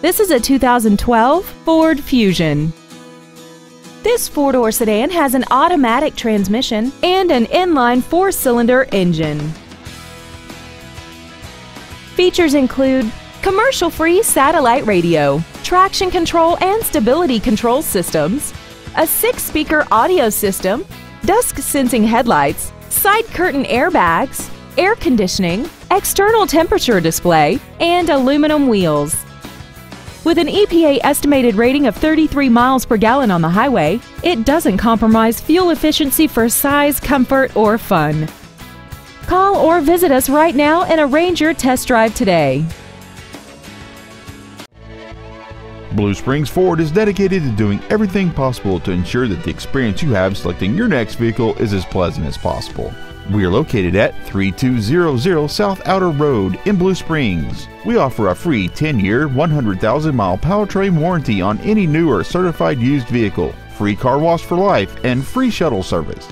This is a 2012 Ford Fusion. This four-door sedan has an automatic transmission and an inline four-cylinder engine. Features include commercial-free satellite radio, traction control and stability control systems, a six-speaker audio system, dusk-sensing headlights, side curtain airbags, air conditioning, external temperature display, and aluminum wheels. With an EPA estimated rating of 33 miles per gallon on the highway, it doesn't compromise fuel efficiency for size, comfort, or fun. Call or visit us right now and arrange your test drive today. Blue Springs Ford is dedicated to doing everything possible to ensure that the experience you have selecting your next vehicle is as pleasant as possible. We are located at 3200 South Outer Road in Blue Springs. We offer a free 10 year, 100,000 mile powertrain warranty on any new or certified used vehicle, free car wash for life, and free shuttle service.